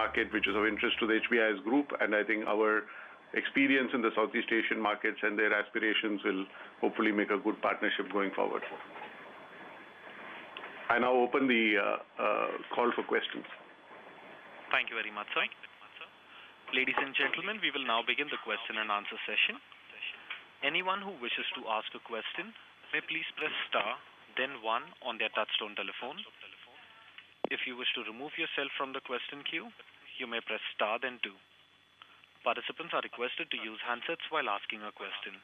market, which is of interest to the HBIS group. And I think our experience in the Southeast Asian markets and their aspirations will hopefully make a good partnership going forward. I now open the uh, uh, call for questions. Thank you very much, sir. Ladies and gentlemen, we will now begin the question and answer session. Anyone who wishes to ask a question may please press star, then one on their touchtone telephone. If you wish to remove yourself from the question queue, you may press star, then two. Participants are requested to use handsets while asking a question.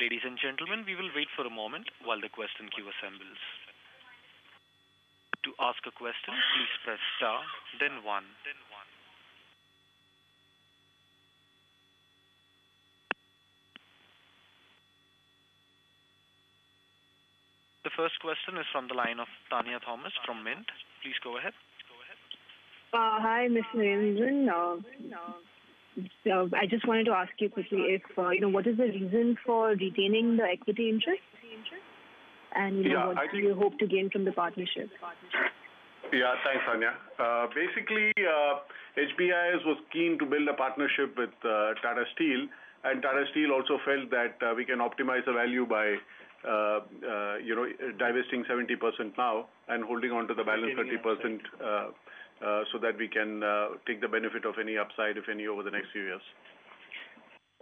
Ladies and gentlemen, we will wait for a moment while the question queue assembles. To ask a question, please press star, then one. The first question is from the line of Tanya Thomas from Mint. Please go ahead. Uh, hi, Mr. Narendran. Uh, uh, I just wanted to ask you quickly if, you know, what is the reason for retaining the equity interest? And, you know, Yeah, I What do you hope to gain from the partnership? Yeah, thanks, Tanya. Basically, HBIS was keen to build a partnership with Tata Steel, and Tata Steel also felt that we can optimize the value by, Uh, uh, you know, divesting 70% now and holding on to the balance 30%, uh, so that we can take the benefit of any upside, if any, over the next few years.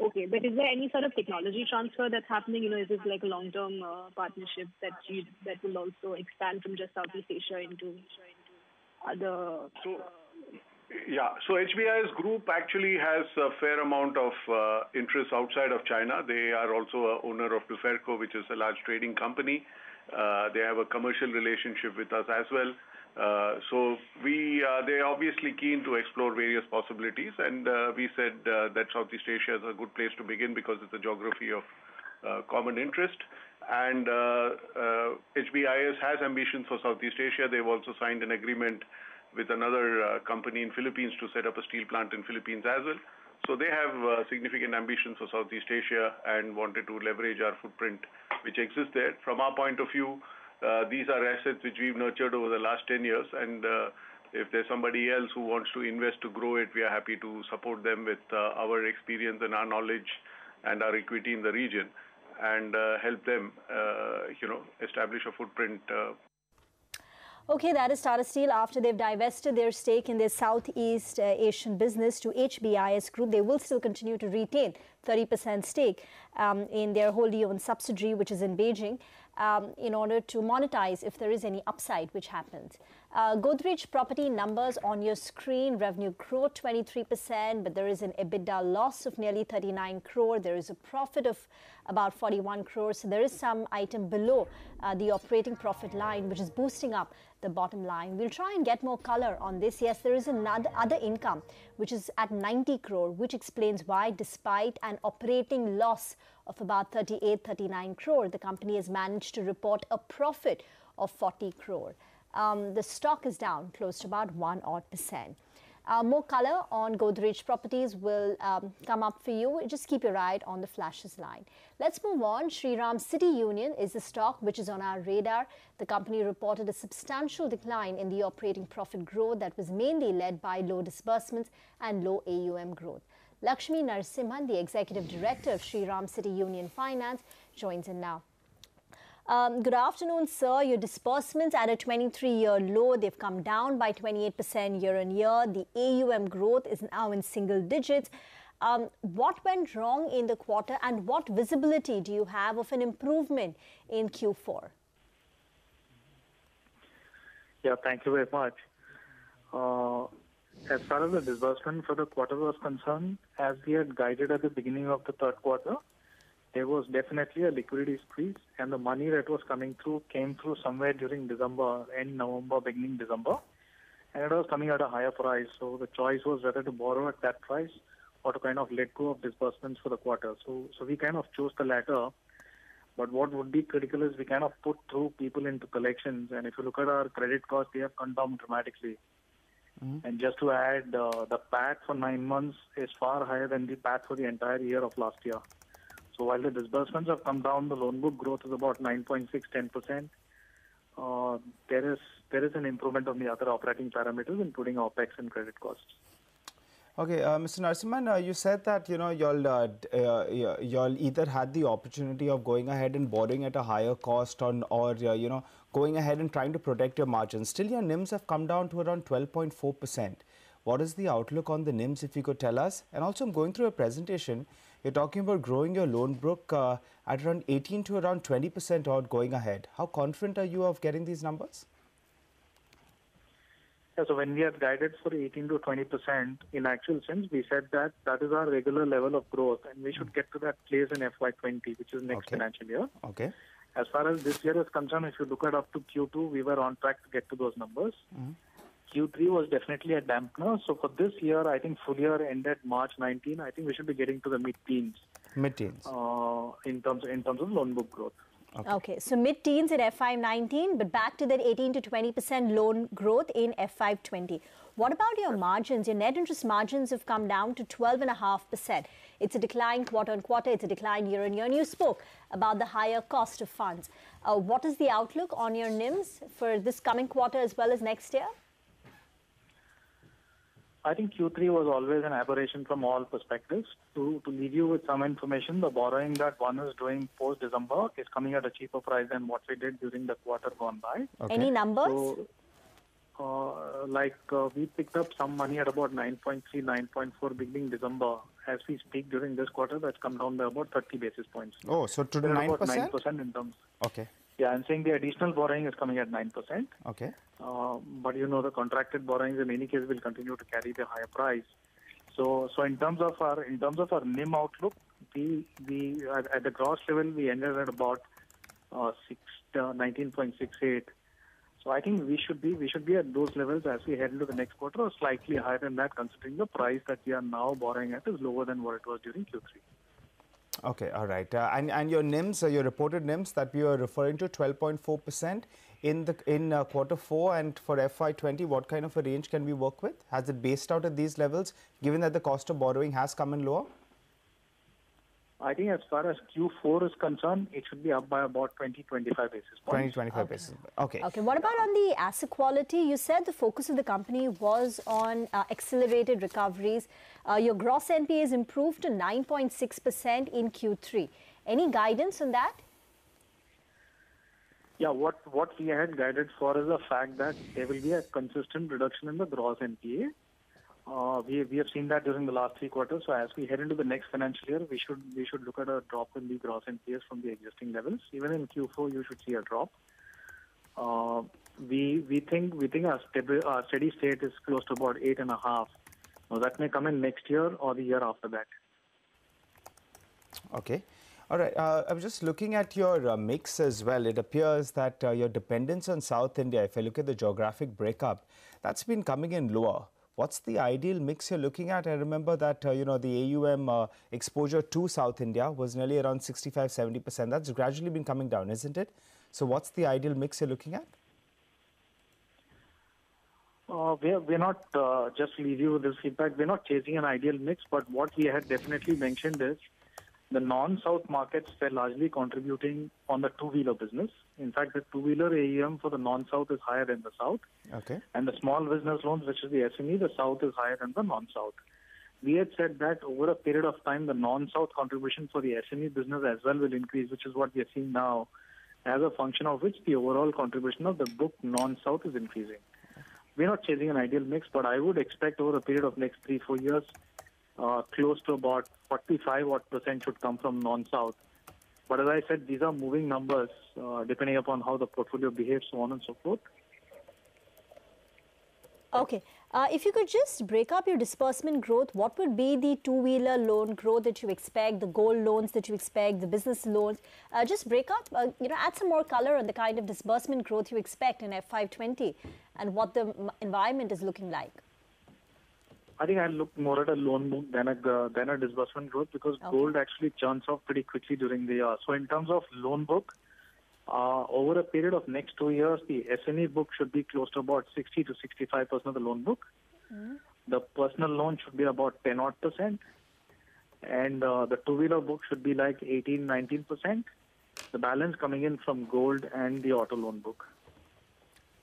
Okay. But is there any sort of technology transfer that's happening? You know, is this like a long-term partnership that that will also expand from just Southeast Asia into other- Yeah. So HBIS Group actually has a fair amount of uh, interest outside of China. They are also a owner of Duferco, which is a large trading company. Uh, they have a commercial relationship with us as well. Uh, so they're obviously keen to explore various possibilities, and we said that Southeast Asia is a good place to begin because it's a geography of common interest. And HBIS has ambitions for Southeast Asia. They've also signed an agreement with another uh, company in Philippines to set up a steel plant in Philippines as well. So they have uh, significant ambitions for Southeast Asia and wanted to leverage our footprint, which exists there. From our point of view, uh, these are assets which we've nurtured over the last 10 years, and if there's somebody else who wants to invest to grow it, we are happy to support them with our experience and our knowledge and our equity in the region, and help them, you know, establish a footprint. Okay, that is Tata Steel. After they've divested their stake in their Southeast uh, Asian business to HBIS Group, they will still continue to retain 30% stake um, in their wholly owned subsidiary, which is in Beijing, um, in order to monetize if there is any upside which happens. Uh, Godrej property numbers on your screen, revenue growth 23%, but there is an EBITDA loss of nearly 39 crore. There is a profit of about 41 crore. So there is some item below uh, the operating profit line, which is boosting up the bottom line. We'll try and get more color on this. Yes, there is another other income, which is at 90 crore, which explains why, despite an operating loss of about 38-39 crore, the company has managed to report a profit of 40 crore. Um, the stock is down close to about 1 odd percent. Uh, %. More color on Godrej Properties will um, come up for you. Just keep your eye on the flashes line. Let's move on. Shriram City Union is the stock which is on our radar. The company reported a substantial decline in the operating profit growth that was mainly led by low disbursements and low AUM growth. Lakshmi Narasimhan, the Executive Director of Shriram City Union Finance, joins in now. Um, good afternoon, sir. Your disbursements at a 23-year low, they've come down by 28% year-on-year. The AUM growth is now in single digits. Um, what went wrong in the quarter, and what visibility do you have of an improvement in Q4? Yeah, thank you very much. Uh, as far as the disbursement for the quarter was concerned, as we had guided at the beginning of the third quarter, there was definitely a liquidity squeeze, and the money that was coming through came through somewhere during December, end November, beginning December, and it was coming at a higher price. So the choice was whether to borrow at that price or to kind of let go of disbursements for the quarter. So, so we kind of chose the latter. But what would be critical is we kind of put through people into collections, and if you look at our credit costs, they have come down dramatically. Mm-hmm. Just to add, the PAT for nine months is far higher than the PAT for the entire year of last year. So while the disbursements have come down, the loan book growth is about 9.6%-10%. uh, there is there is an improvement on the other operating parameters, including OpEx and credit costs. Okay, uh, Mr. Narasimhan, uh, you said that you know y'all uh, uh y'all either had the opportunity of going ahead and borrowing at a higher cost on, or uh, you know going ahead and trying to protect your margins. Still, your NIMS have come down to around 12.4 percent. What is the outlook on the NIMS, if you could tell us? And also, I'm going through a presentation. You're talking about growing your loan book uh, at around 18 to around 20 percent odd going ahead. How confident are you of getting these numbers? Yeah, so when we had guided for 18 to 20 percent, in actual sense, we said that that is our regular level of growth, and we should get to that place in FY20, which is next Okay. financial year. Okay. As far as this year is concerned, if you look at up to Q2, we were on track to get to those numbers. Q3 was definitely a dampener. So for this year, I think full year ended March 19. I think we should be getting to the mid-teens Mid-teens. uh, in terms in terms of loan book growth. Okay, so mid-teens in FY19, but back to that 18 to 20% loan growth in FY20. What about your margins? Your net interest margins have come down to 12.5%. It's a decline quarter on quarter, it's a decline year on year. And you spoke about the higher cost of funds. Uh, what is the outlook on your NIMS for this coming quarter as well as next year? I think Q3 was always an aberration from all perspectives. To to leave you with some information, the borrowing that one is doing post December is coming at a cheaper price than what we did during the quarter gone by. Okay. Any numbers? So, uh, like uh, we picked up some money at about 9.3, 9.4 beginning December. As we speak during this quarter, that's come down by about 30 basis points. Oh, so to the We're at nine about percent. 9% in terms. Okay. Yeah, I'm saying the additional borrowing is coming at 9%. Okay. Uh, but you know the contracted borrowings in any case will continue to carry the higher price. So so in terms of our in terms of our NIM outlook, we we at, at the gross level we ended at about uh, six uh, 19.68. So I think we should be we should be at those levels as we head into the next quarter, or slightly higher than that, considering the price that we are now borrowing at is lower than what it was during Q3. Okay, all right. Uh, and, and your NIMS, uh, your reported NIMS that we were referring to, 12.4% in the in uh, quarter four and for FY20, what kind of a range can we work with? Has it based out at these levels, given that the cost of borrowing has come in lower? I think as far as Q4 is concerned, it should be up by about 20 25 basis points. 20, points. 25 basis. points. Okay. Okay, what about on the asset quality? You said the focus of the company was on uh, accelerated recoveries. Uh, your gross NPA is improved to 9.6% in Q3. Any guidance on that? Yeah, what what we had guided for is the fact that there will be a consistent reduction in the gross NPA. Uh, we we have seen that during the last three quarters. So as we head into the next financial year, we should we should look at a drop in the gross NPAs from the existing levels. Even in Q4, you should see a drop. Uh, we we think we think our, steady state is close to about eight and a half. Now that may come in next year or the year after that. Okay. All right. Uh, I was just looking at your mix as well. It appears that your dependence on South India, if I look at the geographic breakup, that's been coming in lower. What's the ideal mix you're looking at? I remember that uh, you know the AUM uh, exposure to South India was nearly around 65, 70 percent. That's gradually been coming down, isn't it? So what's the ideal mix you're looking at? Uh, we're, we're not, uh, just leave you with this feedback, we're not chasing an ideal mix, but what we had definitely mentioned is the non-South markets were largely contributing on the two-wheeler business. In fact, the two-wheeler AUM for the non-South is higher than the South. Okay. And the small business loans, which is the SME, the South is higher than the non-South. We had said that over a period of time, the non-South contribution for the SME business as well will increase, which is what we are seeing now, as a function of which the overall contribution of the book non-South is increasing. We're not chasing an ideal mix, but I would expect over a period of next three, four years, uh, close to about 45 odd percent should come from non-South. But as I said, these are moving numbers uh, depending upon how the portfolio behaves, so on and so forth. Okay. Uh, if you could just break up your disbursement growth, what would be the two-wheeler loan growth that you expect, the gold loans that you expect, the business loans? Uh, just break up, uh, you know, add some more color on the kind of disbursement growth you expect in FY20 and what the environment is looking like. I think I look more at a loan book than a uh, than a disbursement growth because Okay. gold actually churns off pretty quickly during the year. So in terms of loan book, uh, over a period of next two years, the SME book should be close to about 60 to 65 percent of the loan book. The personal loan should be about 10 odd percent, and uh, the two-wheeler book should be like 18, 19 percent. The balance coming in from gold and the auto loan book.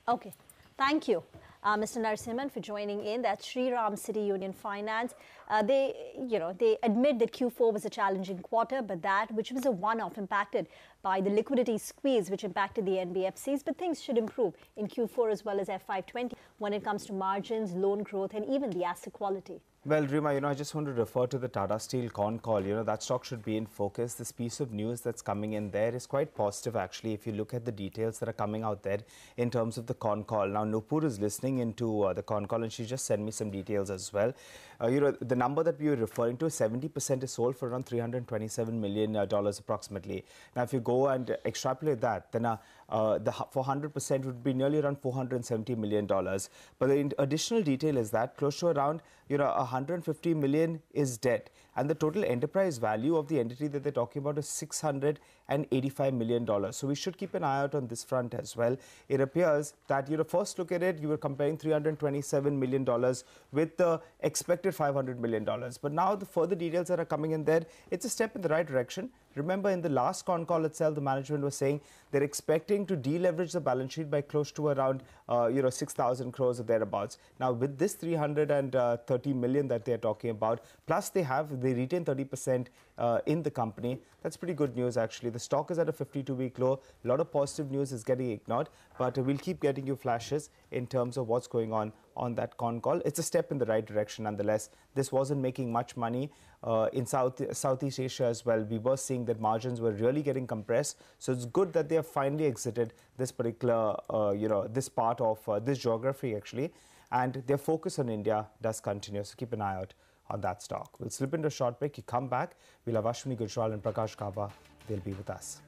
Okay, thank you. Uh, Mr. Narasimhan for joining in. That's Shriram City Union Finance. Uh, they, you know, they admit that Q4 was a challenging quarter, but that which was a one-off impacted by the liquidity squeeze, which impacted the NBFCs. But things should improve in Q4 as well as FY20 when it comes to margins, loan growth, and even the asset quality. Well, Rima, you know, I just want to refer to the Tata Steel con call. You know, that stock should be in focus. This piece of news that's coming in there is quite positive, actually, if you look at the details that are coming out there in terms of the con call. Now, Nupur is listening into uh, the con call and she just sent me some details as well. Uh, you know, the number that we were referring to, 70% is sold for around $327 million uh, approximately. Now, if you go and extrapolate that, then uh, uh the for 100% would be nearly around $470 million. But the additional detail is that close to around, you know, 150 million is debt. And the total enterprise value of the entity that they're talking about is $685 million. So we should keep an eye out on this front as well. It appears that, you know, first look at it, you were comparing $327 million with the expected $500 million. But now the further details that are coming in there, it's a step in the right direction. Remember, in the last con call itself, the management was saying they're expecting to deleverage the balance sheet by close to around, uh, you know, 6,000 crores or thereabouts. Now, with this 330 million that they're talking about, plus they have, they retain 30% uh, in the company. That's pretty good news, actually. The stock is at a 52-week low. A lot of positive news is getting ignored, but we'll keep getting you flashes in terms of what's going on on that con call. It's a step in the right direction, nonetheless. This wasn't making much money uh, in South Southeast Asia as well. We were seeing that margins were really getting compressed. So it's good that they have finally exited this particular, uh, you know, this part of uh, this geography actually, and their focus on India does continue. So keep an eye out on that stock. We'll slip into a short break. You come back. We'll have Ashwini Gujral and Prakash Gaba. They'll be with us.